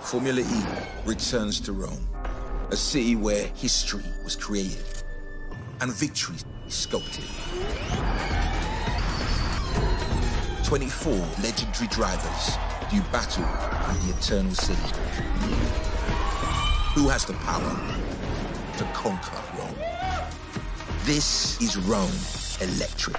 Formula E returns to Rome, a city where history was created and victory is sculpted. 24 legendary drivers do battle in the Eternal City. Who has the power to conquer Rome? This is Rome Electric.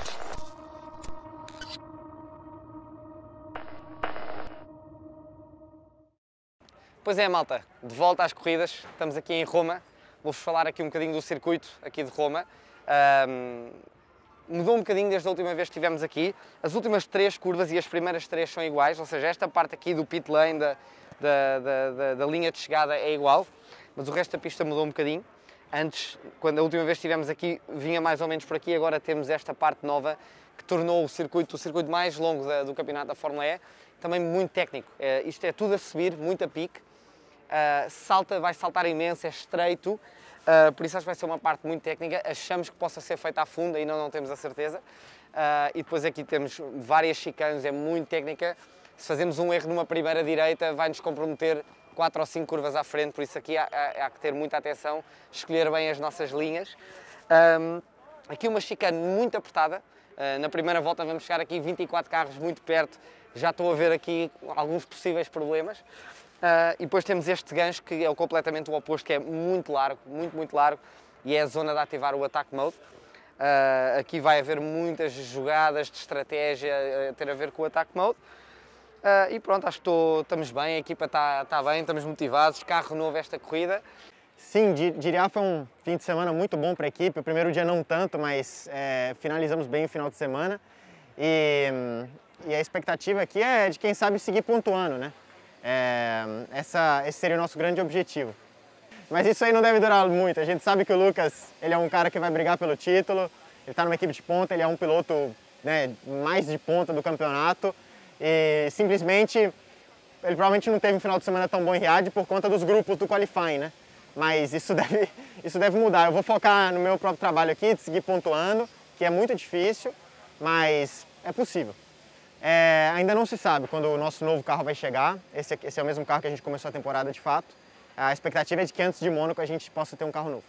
Pois é, malta, de volta às corridas, estamos aqui em Roma. Vou-vos falar aqui um bocadinho do circuito aqui de Roma. Ahm, mudou um bocadinho desde a última vez que estivemos aqui. As últimas três curvas e as primeiras três são iguais, ou seja, esta parte aqui do pit lane, da, da, da, da- linha de chegada é igual, mas o resto da pista mudou um bocadinho. Antes, quando a última vez estivemos aqui, vinha mais ou menos por aqui, agora temos esta parte nova que tornou o circuito o circuito mais longo da- do campeonato da Fórmula E, também muito técnico. Eh, isto é tudo a subir, muito a pique. Uh, salta, vai saltar imenso, é estreito, uh, por isso acho que vai ser uma parte muito técnica. Achamos que possa ser feita a fundo, ainda não temos a certeza. Uh, e depois aqui temos várias chicanes, é muito técnica. Se fazemos um erro numa primeira direita, vai-nos comprometer quatro ou cinco curvas à frente, por isso aqui há, há- há que ter muita atenção, escolher bem as nossas linhas. Um, aqui uma chicane muito apertada. Uh, na primeira volta vamos chegar aqui 24 carros muito perto. Já estou a ver aqui alguns possíveis problemas. Uh, e depois temos este gancho que é o completamente o oposto, que é muito largo, muito, muito largo, e é a zona de ativar o Attack Mode. Uh, aqui vai haver muitas jogadas de estratégia a ter a ver com o Attack Mode. Uh, e pronto, acho que estou- estamos bem, a equipa está está bem, estamos motivados, carro novo esta corrida. Sim, di- diria foi um fim de semana muito bom para a equipe. O primeiro dia não tanto, mas é, finalizamos bem o final de semana. E, e a expectativa aqui é de quem sabe seguir pontuando, né? É, essa, esse seria o nosso grande objetivo. Mas isso aí não deve durar muito. A gente sabe que o Lucas ele é um cara que vai brigar pelo título. Ele está numa equipe de ponta, ele é um piloto né, mais de ponta do campeonato. E simplesmente ele provavelmente não teve um final de semana tão bom em Riad por conta dos grupos do qualifying, né? Mas isso deve, isso deve mudar. Eu vou focar no meu próprio trabalho aqui, de seguir pontuando, que é muito difícil, mas é possível. É, ainda não se sabe quando o nosso novo carro vai chegar. Esse, esse é o mesmo carro que a gente começou a temporada de fato. A expectativa é de que antes de Mônaco a gente possa ter um carro novo.